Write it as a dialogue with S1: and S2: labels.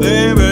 S1: Baby.